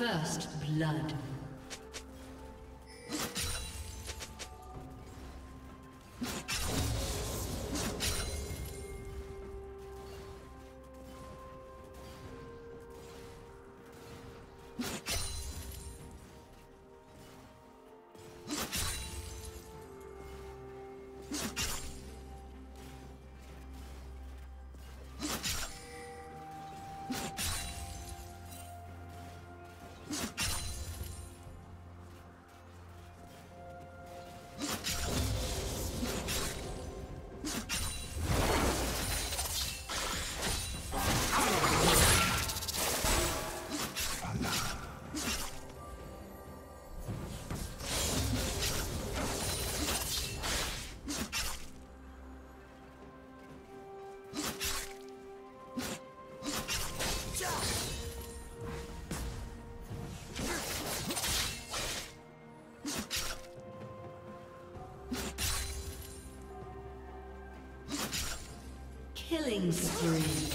First blood. Killing spree.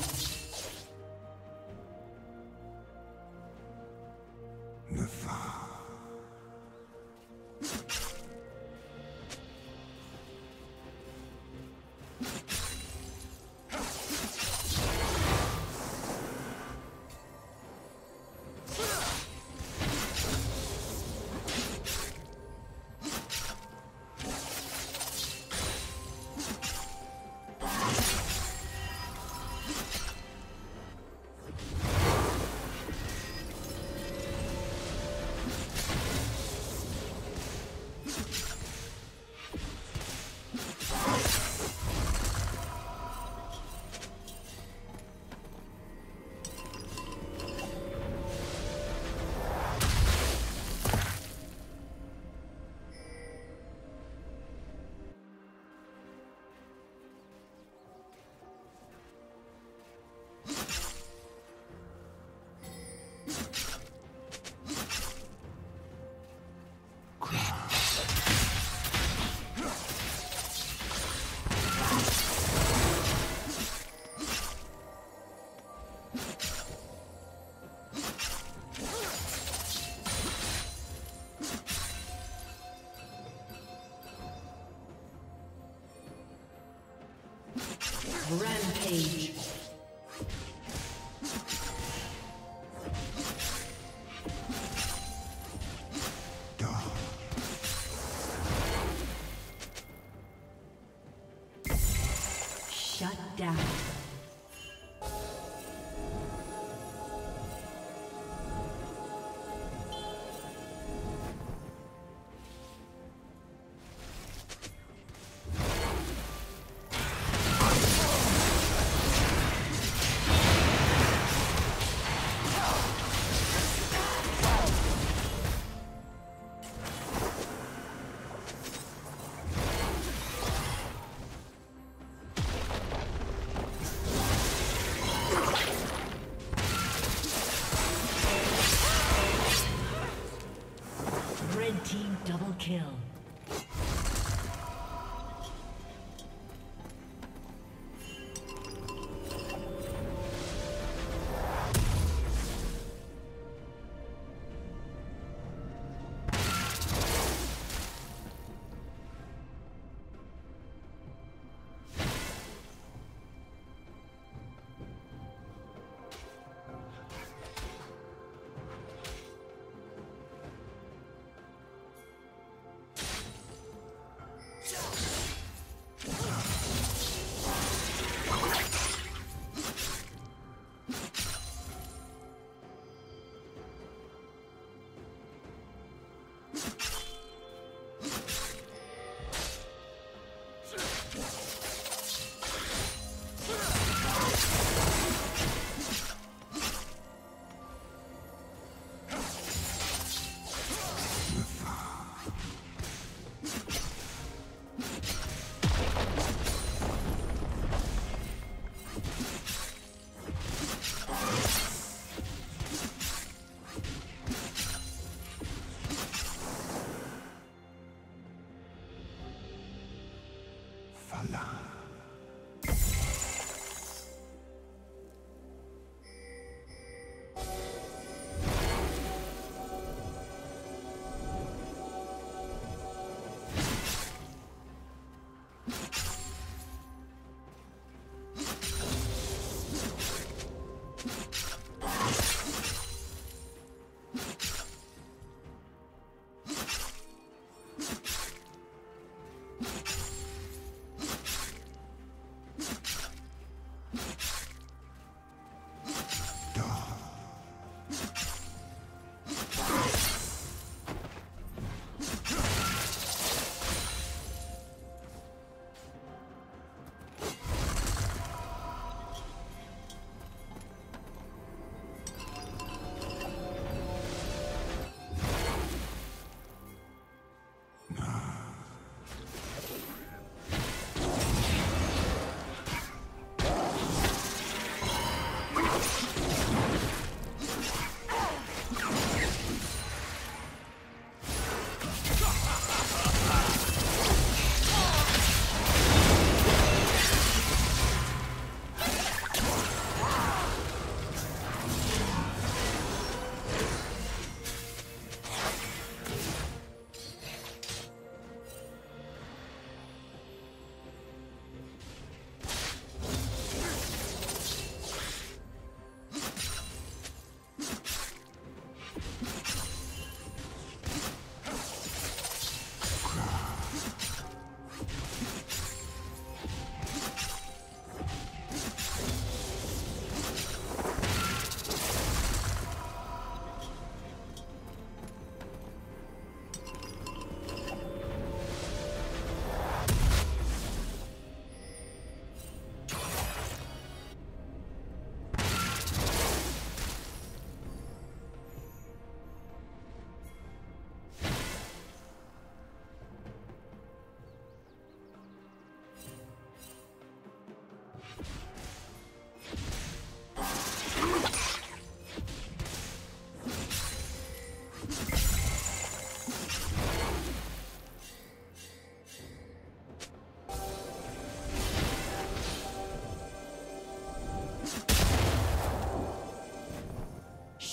Allah.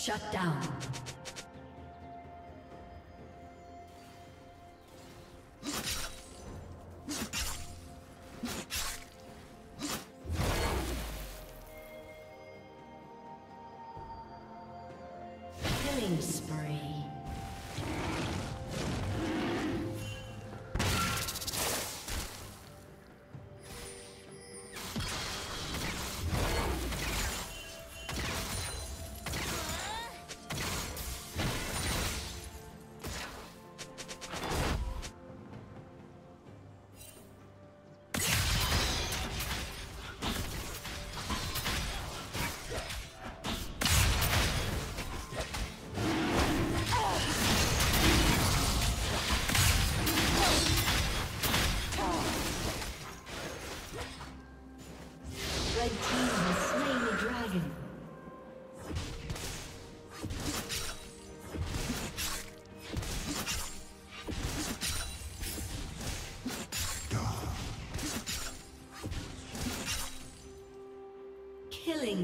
Shut down.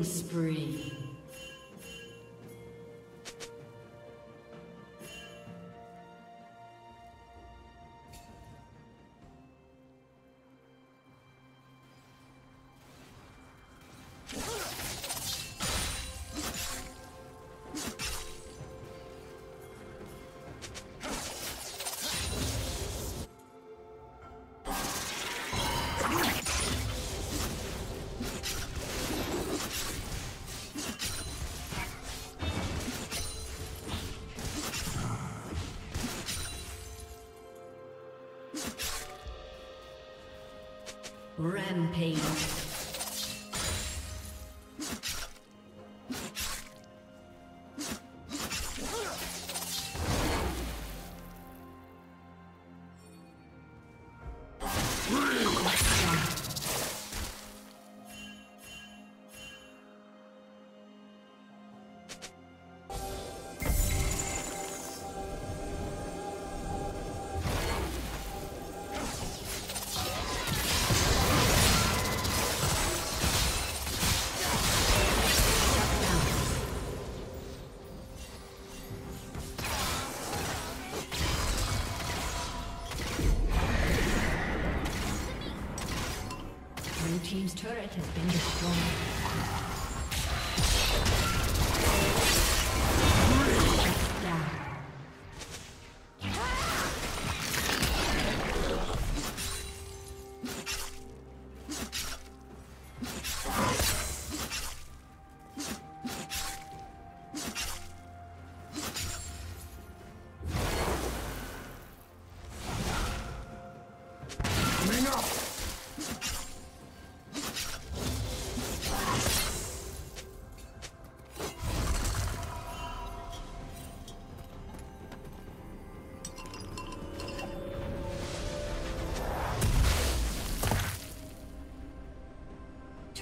Spree. Has been destroyed.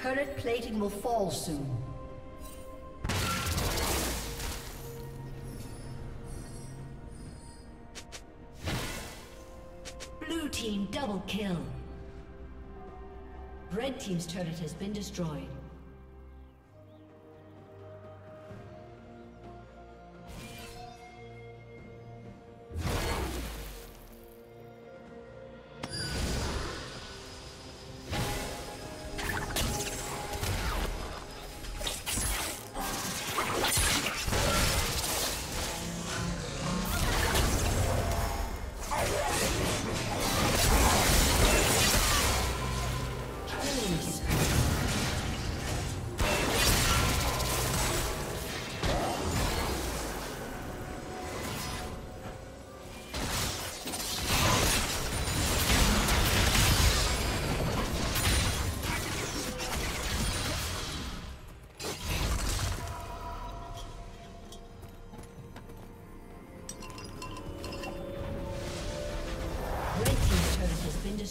Turret plating will fall soon. Blue team double kill. Red team's turret has been destroyed.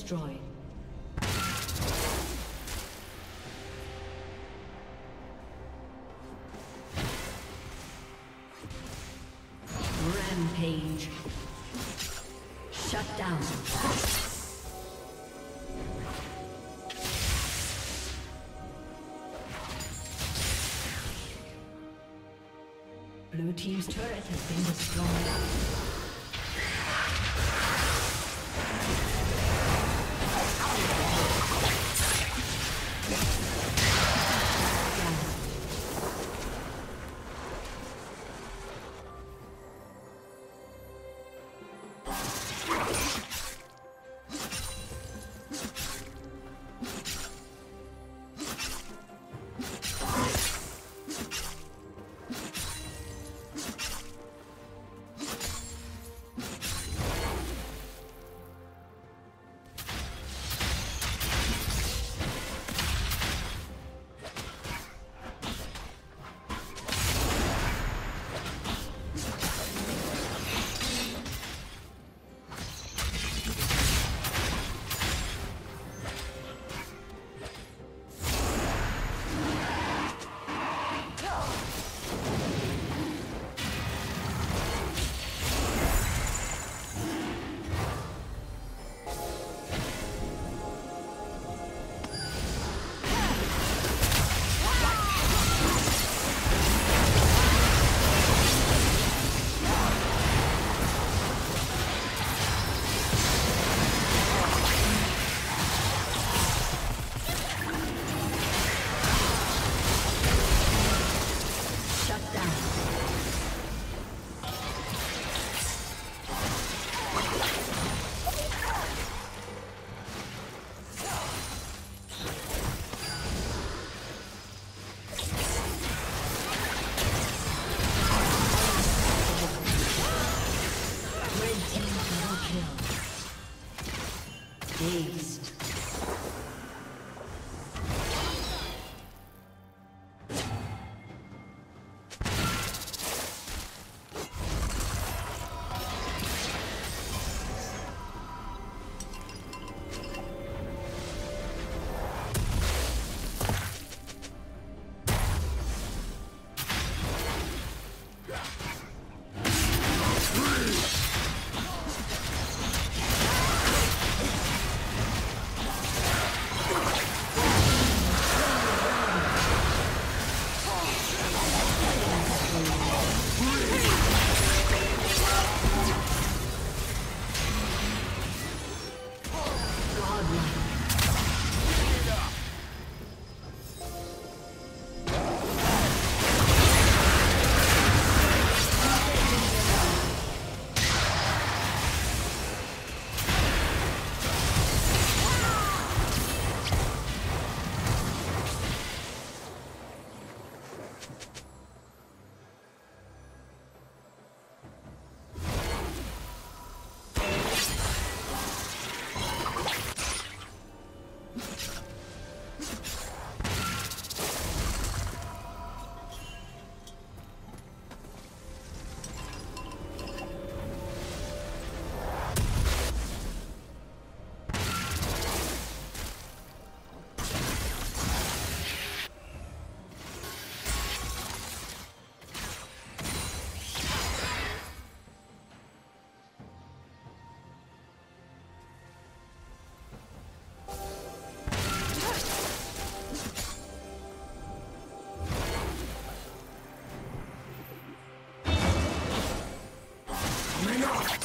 Destroyed. Rampage. Shut down. Blue Team's turret has been destroyed. Not.